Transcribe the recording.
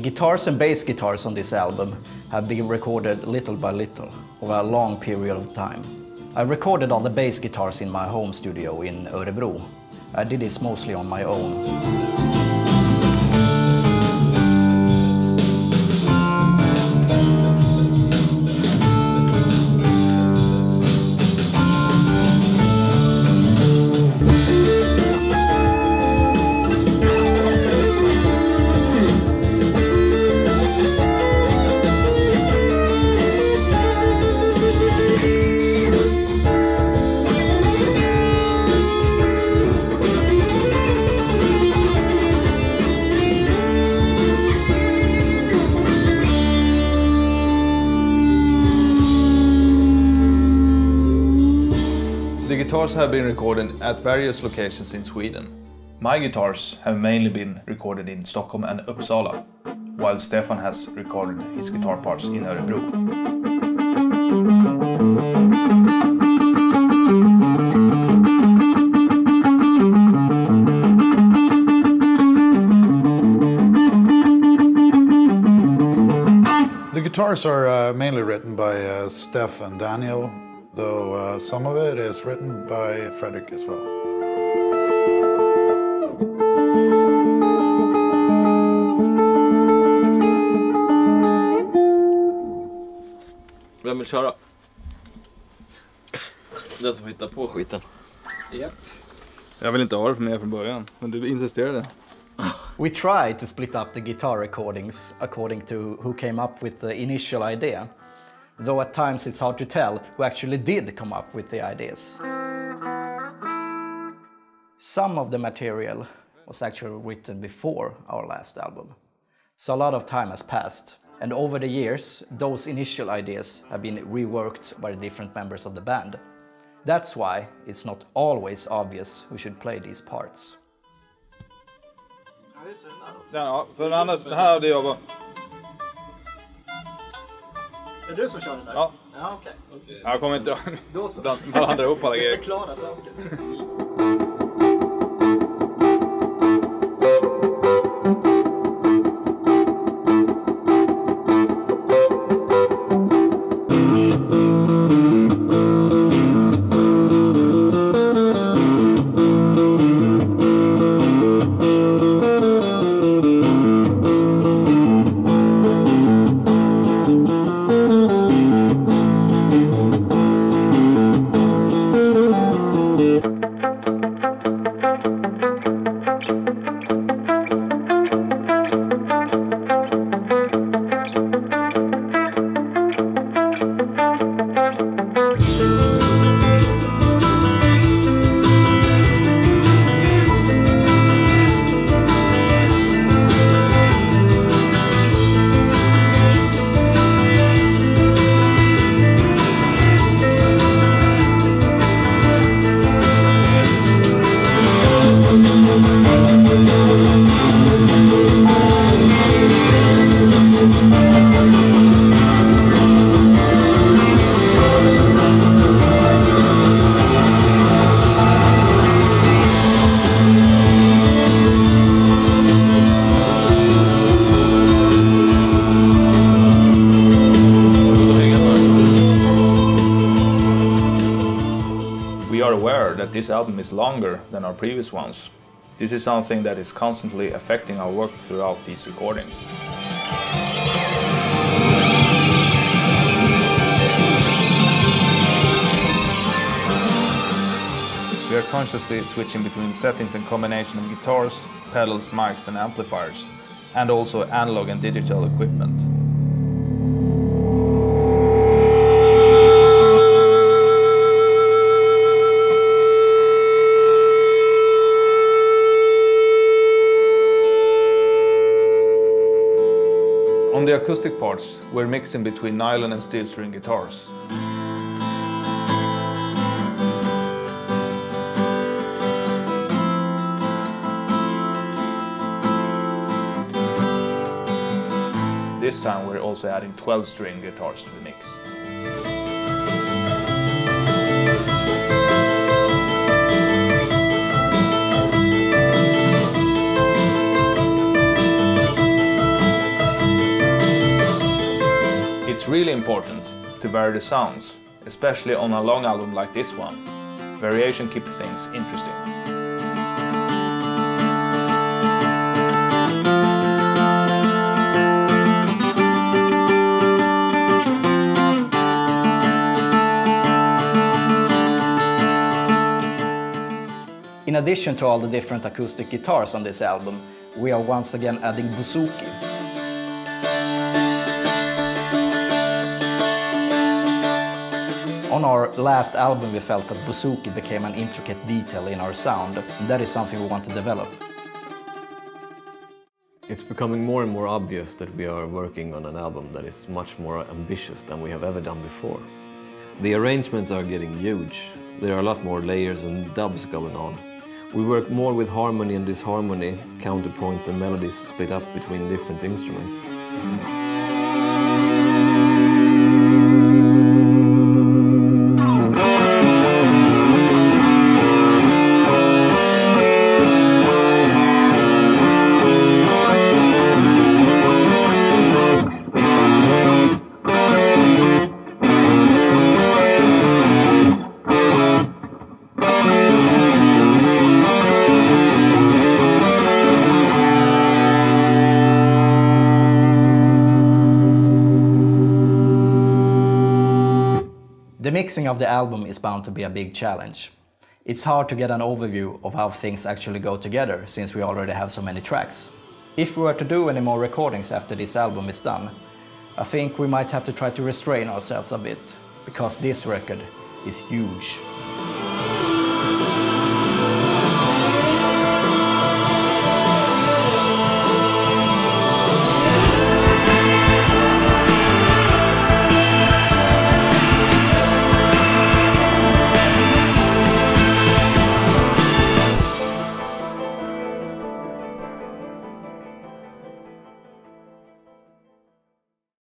guitars and bass guitars on this album have been recorded little by little over a long period of time. I recorded all the bass guitars in my home studio in Örebro. I did this mostly on my own. Guitars have been recorded at various locations in Sweden. My guitars have mainly been recorded in Stockholm and Uppsala, while Stefan has recorded his guitar parts in Örebro. The guitars are uh, mainly written by uh, Steph and Daniel, though uh, some of it is written by Fredrik as well. Vem vill köra? Den som hittar på skiten. Jag vill inte ha det med från början, men du insisterade. We tried to split up the guitar recordings according to who came up with the initial idea, though at times it's hard to tell who actually did come up with the ideas. Some of the material was actually written before our last album, so a lot of time has passed, and over the years, those initial ideas have been reworked by the different members of the band. That's why it's not always obvious who should play these parts. Ja, för annars, här hade jag. Är det du som kör den där? Ja. Ja, okej. Jag kommer inte Då så. blanda ihop alla grejer. Förklara saker. This album is longer than our previous ones. This is something that is constantly affecting our work throughout these recordings. We are consciously switching between settings and combination of guitars, pedals, mics and amplifiers, and also analog and digital equipment. On the acoustic parts, we're mixing between nylon and steel string guitars. This time we're also adding 12 string guitars to the mix. Important to vary the sounds, especially on a long album like this one. Variation keeps things interesting. In addition to all the different acoustic guitars on this album, we are once again adding bouzouki. On our last album we felt that bouzouki became an intricate detail in our sound, that is something we want to develop. It's becoming more and more obvious that we are working on an album that is much more ambitious than we have ever done before. The arrangements are getting huge. There are a lot more layers and dubs going on. We work more with harmony and disharmony, counterpoints and melodies split up between different instruments. The mixing of the album is bound to be a big challenge. It's hard to get an overview of how things actually go together since we already have so many tracks. If we were to do any more recordings after this album is done, I think we might have to try to restrain ourselves a bit, because this record is huge.